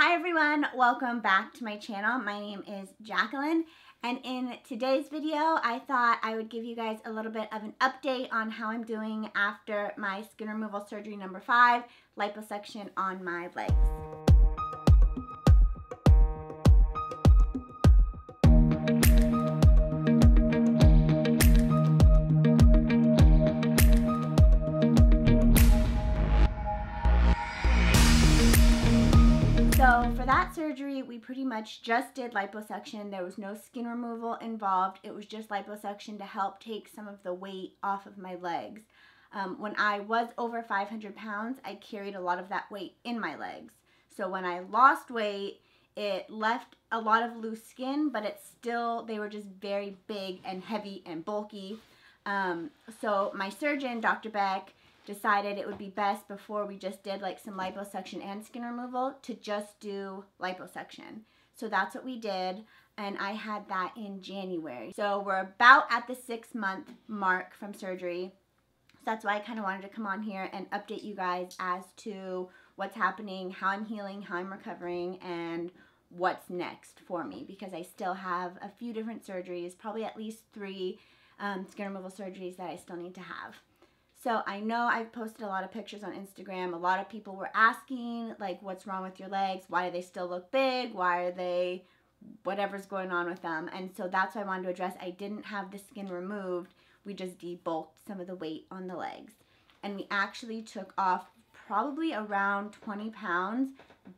Hi everyone, welcome back to my channel. My name is Jacqueline and in today's video I thought I would give you guys a little bit of an update on how I'm doing after my skin removal surgery number 5 liposuction on my legs. So for that surgery, we pretty much just did liposuction. There was no skin removal involved. It was just liposuction to help take some of the weight off of my legs. Um, when I was over 500 pounds, I carried a lot of that weight in my legs. So when I lost weight, it left a lot of loose skin, but it's still, they were just very big and heavy and bulky. Um, so my surgeon, Dr. Beck, decided it would be best before we just did like some liposuction and skin removal to just do liposuction. So that's what we did and I had that in January. So we're about at the six month mark from surgery. So that's why I kind of wanted to come on here and update you guys as to what's happening, how I'm healing, how I'm recovering, and what's next for me because I still have a few different surgeries, probably at least three um, skin removal surgeries that I still need to have. So I know I've posted a lot of pictures on Instagram. A lot of people were asking, like, what's wrong with your legs? Why do they still look big? Why are they, whatever's going on with them? And so that's what I wanted to address. I didn't have the skin removed. We just debulked some of the weight on the legs. And we actually took off probably around 20 pounds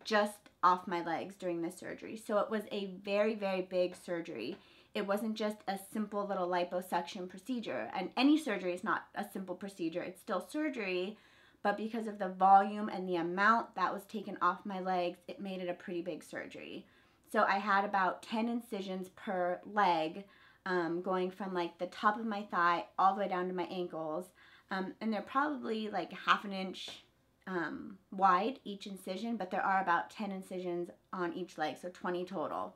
just off my legs during this surgery. So it was a very, very big surgery it wasn't just a simple little liposuction procedure. And any surgery is not a simple procedure, it's still surgery. But because of the volume and the amount that was taken off my legs, it made it a pretty big surgery. So I had about 10 incisions per leg, um, going from like the top of my thigh all the way down to my ankles. Um, and they're probably like half an inch um, wide each incision, but there are about 10 incisions on each leg, so 20 total.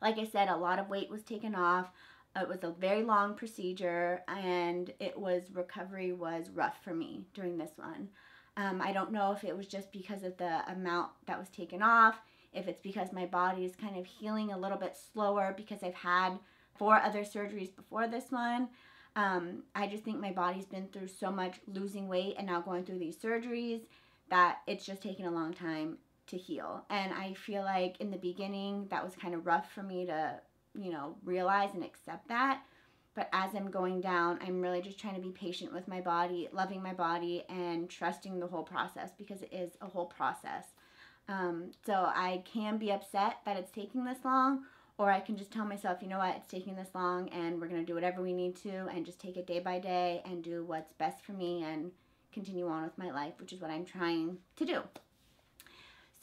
Like I said, a lot of weight was taken off. It was a very long procedure and it was recovery was rough for me during this one. Um, I don't know if it was just because of the amount that was taken off, if it's because my body is kind of healing a little bit slower because I've had four other surgeries before this one. Um, I just think my body's been through so much losing weight and now going through these surgeries that it's just taken a long time to heal. And I feel like in the beginning that was kind of rough for me to, you know, realize and accept that. But as I'm going down, I'm really just trying to be patient with my body, loving my body, and trusting the whole process because it is a whole process. Um, so I can be upset that it's taking this long, or I can just tell myself, you know what, it's taking this long, and we're going to do whatever we need to, and just take it day by day and do what's best for me and continue on with my life, which is what I'm trying to do.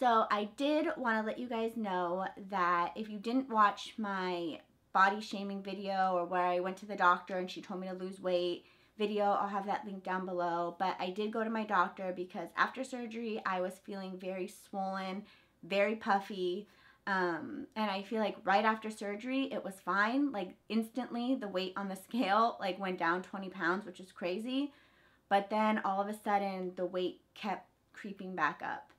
So I did want to let you guys know that if you didn't watch my body shaming video or where I went to the doctor and she told me to lose weight video, I'll have that link down below. But I did go to my doctor because after surgery, I was feeling very swollen, very puffy. Um, and I feel like right after surgery, it was fine. Like instantly, the weight on the scale like went down 20 pounds, which is crazy. But then all of a sudden, the weight kept creeping back up.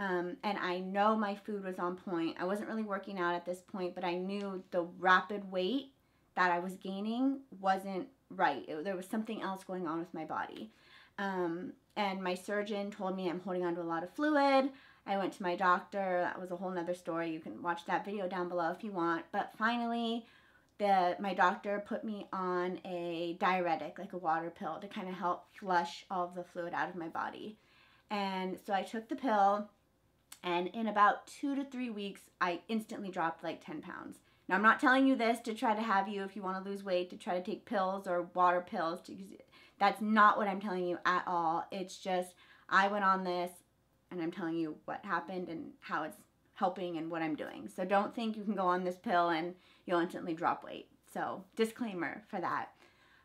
Um, and I know my food was on point. I wasn't really working out at this point, but I knew the rapid weight that I was gaining wasn't right. It, there was something else going on with my body. Um, and my surgeon told me I'm holding on to a lot of fluid. I went to my doctor. That was a whole nother story. You can watch that video down below if you want. But finally, the my doctor put me on a diuretic, like a water pill, to kind of help flush all of the fluid out of my body. And so I took the pill and in about two to three weeks, I instantly dropped like 10 pounds. Now, I'm not telling you this to try to have you, if you want to lose weight, to try to take pills or water pills. To, that's not what I'm telling you at all. It's just, I went on this and I'm telling you what happened and how it's helping and what I'm doing. So don't think you can go on this pill and you'll instantly drop weight. So disclaimer for that.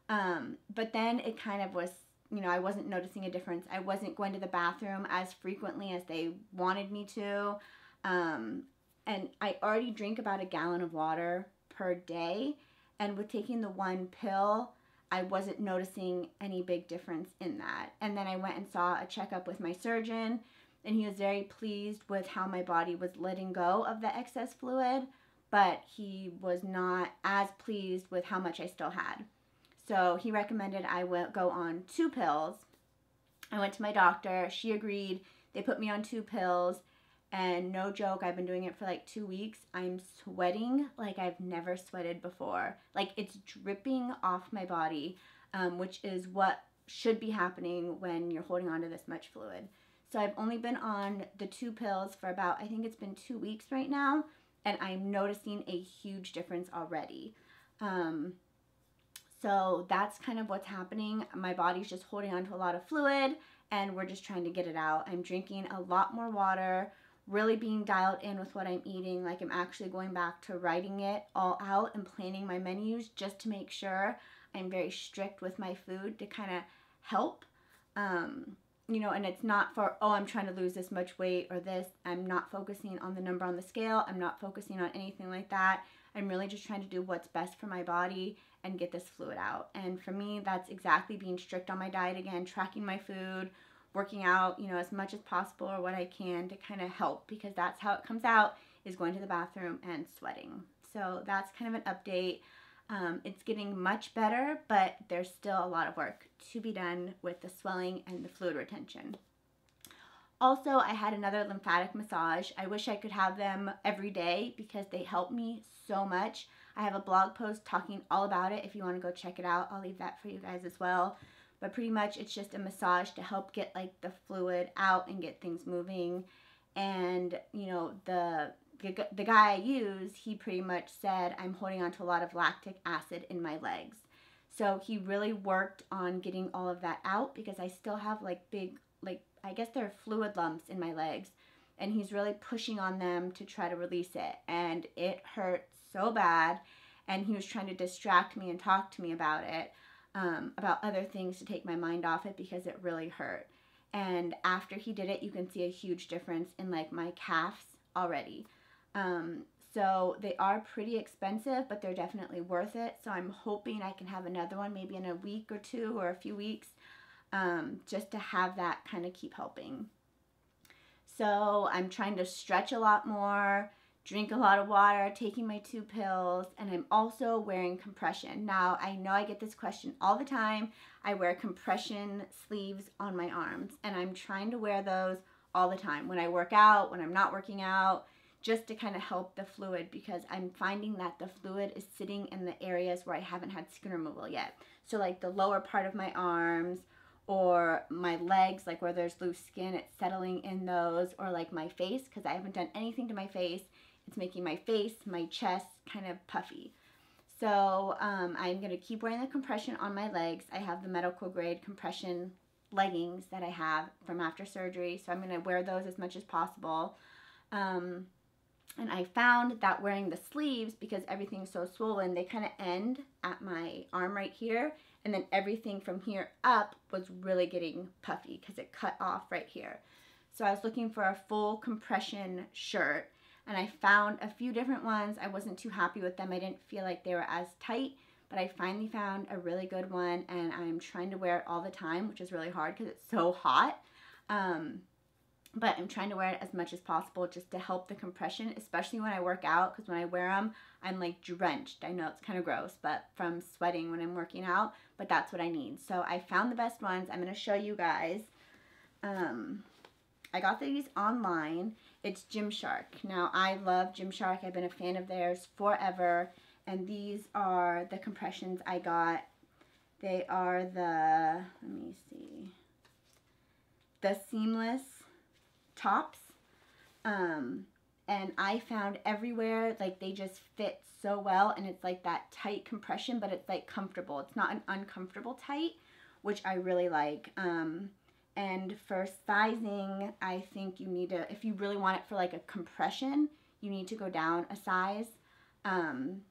Um, but then it kind of was you know, I wasn't noticing a difference. I wasn't going to the bathroom as frequently as they wanted me to. Um, and I already drink about a gallon of water per day. And with taking the one pill, I wasn't noticing any big difference in that. And then I went and saw a checkup with my surgeon, and he was very pleased with how my body was letting go of the excess fluid, but he was not as pleased with how much I still had. So he recommended I go on two pills. I went to my doctor. She agreed. They put me on two pills. And no joke, I've been doing it for like two weeks. I'm sweating like I've never sweated before. Like it's dripping off my body, um, which is what should be happening when you're holding on to this much fluid. So I've only been on the two pills for about, I think it's been two weeks right now, and I'm noticing a huge difference already. Um, so that's kind of what's happening. My body's just holding on to a lot of fluid, and we're just trying to get it out. I'm drinking a lot more water, really being dialed in with what I'm eating. Like I'm actually going back to writing it all out and planning my menus just to make sure I'm very strict with my food to kind of help. Um, you know, and it's not for, oh, I'm trying to lose this much weight or this. I'm not focusing on the number on the scale. I'm not focusing on anything like that. I'm really just trying to do what's best for my body and get this fluid out. And for me, that's exactly being strict on my diet again, tracking my food, working out, you know, as much as possible or what I can to kind of help because that's how it comes out is going to the bathroom and sweating. So that's kind of an update. Um, it's getting much better, but there's still a lot of work to be done with the swelling and the fluid retention. Also, I had another lymphatic massage. I wish I could have them every day because they help me so much. I have a blog post talking all about it. If you want to go check it out, I'll leave that for you guys as well. But pretty much it's just a massage to help get like the fluid out and get things moving. And, you know, the the guy I used, he pretty much said, I'm holding on to a lot of lactic acid in my legs. So he really worked on getting all of that out because I still have like big, like, I guess they're fluid lumps in my legs. And he's really pushing on them to try to release it. And it hurt so bad. And he was trying to distract me and talk to me about it, um, about other things to take my mind off it because it really hurt. And after he did it, you can see a huge difference in like my calves already. Um, so they are pretty expensive, but they're definitely worth it. So I'm hoping I can have another one maybe in a week or two or a few weeks um, just to have that kind of keep helping. So I'm trying to stretch a lot more, drink a lot of water, taking my two pills, and I'm also wearing compression. Now, I know I get this question all the time. I wear compression sleeves on my arms, and I'm trying to wear those all the time when I work out, when I'm not working out just to kind of help the fluid because I'm finding that the fluid is sitting in the areas where I haven't had skin removal yet. So like the lower part of my arms or my legs, like where there's loose skin, it's settling in those, or like my face because I haven't done anything to my face. It's making my face, my chest kind of puffy. So um, I'm going to keep wearing the compression on my legs. I have the medical grade compression leggings that I have from after surgery. So I'm going to wear those as much as possible. Um, and I found that wearing the sleeves, because everything's so swollen, they kind of end at my arm right here. And then everything from here up was really getting puffy because it cut off right here. So I was looking for a full compression shirt and I found a few different ones. I wasn't too happy with them. I didn't feel like they were as tight, but I finally found a really good one and I'm trying to wear it all the time, which is really hard because it's so hot. Um, but I'm trying to wear it as much as possible just to help the compression, especially when I work out, because when I wear them, I'm like drenched. I know it's kind of gross, but from sweating when I'm working out, but that's what I need. So I found the best ones. I'm going to show you guys. Um, I got these online. It's Gymshark. Now, I love Gymshark. I've been a fan of theirs forever, and these are the compressions I got. They are the, let me see, the seamless tops. Um, and I found everywhere like they just fit so well and it's like that tight compression but it's like comfortable. It's not an uncomfortable tight, which I really like. Um, and for sizing, I think you need to, if you really want it for like a compression, you need to go down a size. Um,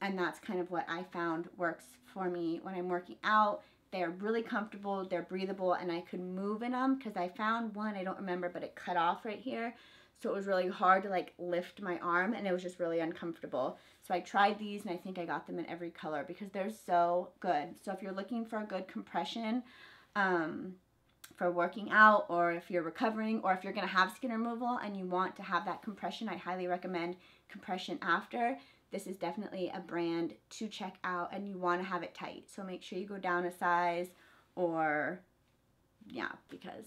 and that's kind of what I found works for me when I'm working out. They're really comfortable, they're breathable, and I could move in them because I found one, I don't remember, but it cut off right here. So it was really hard to like lift my arm and it was just really uncomfortable. So I tried these and I think I got them in every color because they're so good. So if you're looking for a good compression um, for working out or if you're recovering or if you're going to have skin removal and you want to have that compression, I highly recommend compression after. This is definitely a brand to check out and you want to have it tight. So make sure you go down a size or yeah, because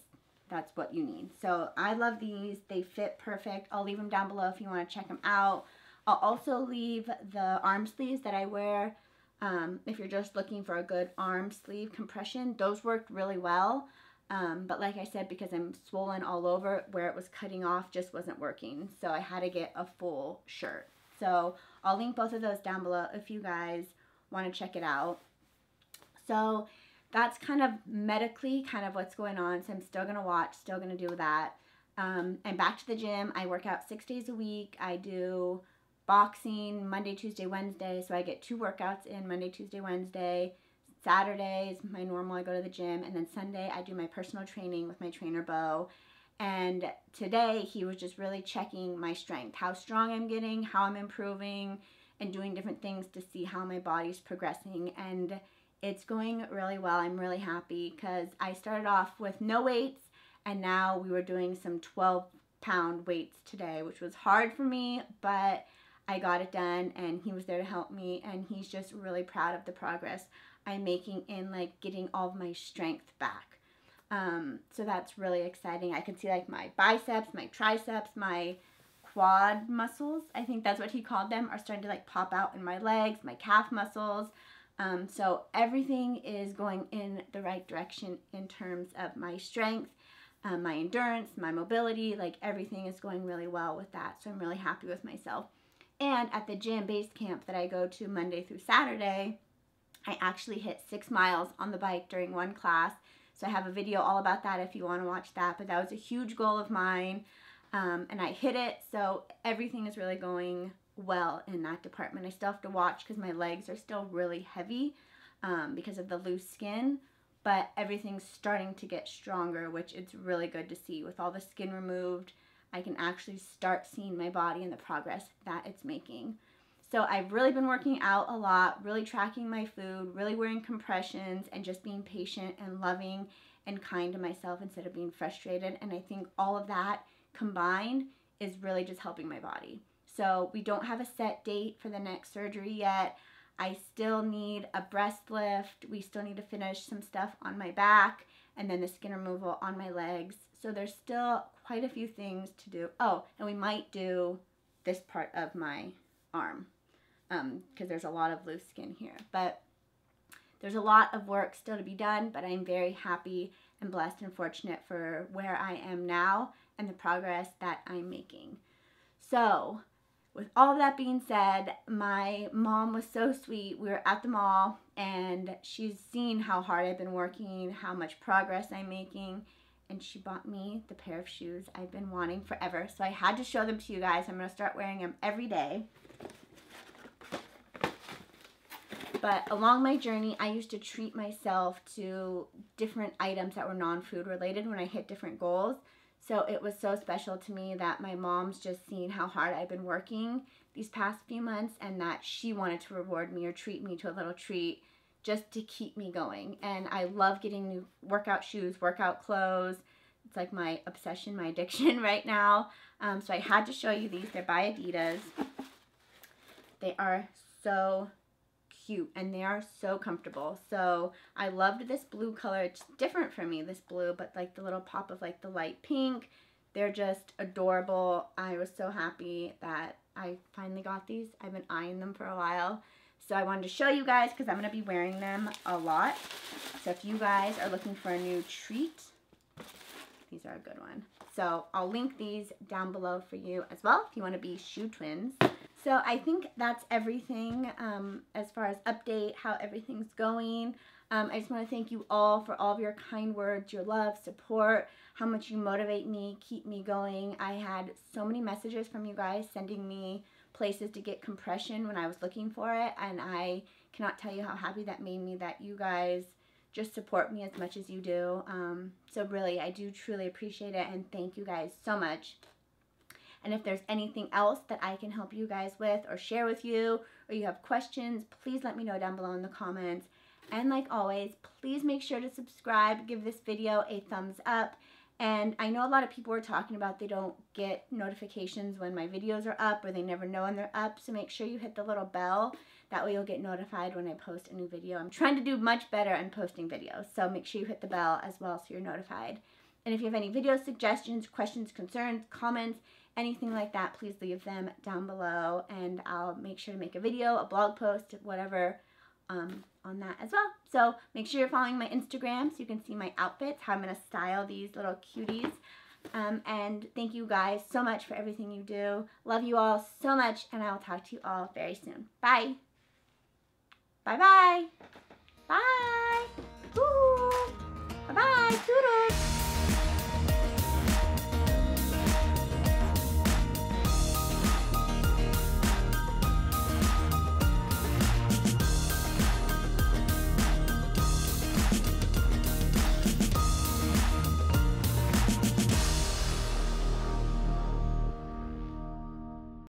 that's what you need. So I love these. They fit perfect. I'll leave them down below if you want to check them out. I'll also leave the arm sleeves that I wear um, if you're just looking for a good arm sleeve compression. Those worked really well. Um, but like I said, because I'm swollen all over, where it was cutting off just wasn't working. So I had to get a full shirt. So I'll link both of those down below if you guys want to check it out. So that's kind of medically kind of what's going on. So I'm still going to watch, still going to do that. Um, I'm back to the gym. I work out six days a week. I do boxing Monday, Tuesday, Wednesday. So I get two workouts in Monday, Tuesday, Wednesday. Saturday is my normal, I go to the gym. And then Sunday, I do my personal training with my trainer, Bo. And today, he was just really checking my strength, how strong I'm getting, how I'm improving, and doing different things to see how my body's progressing. And it's going really well. I'm really happy because I started off with no weights, and now we were doing some 12 pound weights today, which was hard for me, but I got it done and he was there to help me and he's just really proud of the progress I'm making in like getting all of my strength back. Um, so that's really exciting. I can see like my biceps, my triceps, my quad muscles, I think that's what he called them, are starting to like pop out in my legs, my calf muscles. Um, so everything is going in the right direction in terms of my strength, um, my endurance, my mobility, like everything is going really well with that. So I'm really happy with myself. And at the gym base camp that I go to Monday through Saturday, I actually hit six miles on the bike during one class. So I have a video all about that if you want to watch that. But that was a huge goal of mine. Um, and I hit it. So everything is really going well in that department. I still have to watch because my legs are still really heavy um, because of the loose skin. But everything's starting to get stronger, which it's really good to see. With all the skin removed, I can actually start seeing my body and the progress that it's making. So I've really been working out a lot, really tracking my food, really wearing compressions, and just being patient and loving and kind to myself instead of being frustrated. And I think all of that combined is really just helping my body. So we don't have a set date for the next surgery yet. I still need a breast lift. We still need to finish some stuff on my back and then the skin removal on my legs. So there's still quite a few things to do. Oh, and we might do this part of my arm because um, there's a lot of loose skin here. But there's a lot of work still to be done, but I'm very happy and blessed and fortunate for where I am now and the progress that I'm making. So, with all that being said, my mom was so sweet. We were at the mall and she's seen how hard I've been working, how much progress I'm making, and she bought me the pair of shoes I've been wanting forever. So I had to show them to you guys. I'm going to start wearing them every day. But along my journey, I used to treat myself to different items that were non-food related when I hit different goals. So it was so special to me that my mom's just seen how hard I've been working these past few months and that she wanted to reward me or treat me to a little treat just to keep me going. And I love getting new workout shoes, workout clothes. It's like my obsession, my addiction right now. Um, so I had to show you these. They're by Adidas. They are so cute and they are so comfortable. So I loved this blue color. It's different from me, this blue, but like the little pop of like the light pink. They're just adorable. I was so happy that I finally got these. I've been eyeing them for a while. So I wanted to show you guys because I'm going to be wearing them a lot. So if you guys are looking for a new treat, these are a good one. So I'll link these down below for you as well if you want to be shoe twins. So I think that's everything um, as far as update, how everything's going. Um, I just want to thank you all for all of your kind words, your love, support, how much you motivate me, keep me going. I had so many messages from you guys sending me places to get compression when I was looking for it, and I cannot tell you how happy that made me that you guys just support me as much as you do. Um, so really, I do truly appreciate it, and thank you guys so much. And if there's anything else that I can help you guys with or share with you, or you have questions, please let me know down below in the comments. And like always, please make sure to subscribe, give this video a thumbs up. And I know a lot of people are talking about they don't get notifications when my videos are up or they never know when they're up. So make sure you hit the little bell. That way you'll get notified when I post a new video. I'm trying to do much better in posting videos. So make sure you hit the bell as well so you're notified. And if you have any video suggestions, questions, concerns, comments, anything like that, please leave them down below and I'll make sure to make a video, a blog post, whatever um, on that as well. So make sure you're following my Instagram so you can see my outfits, how I'm going to style these little cuties. Um, and thank you guys so much for everything you do. Love you all so much and I will talk to you all very soon. Bye. Bye-bye. Bye. Bye. Bye-bye. Toodles.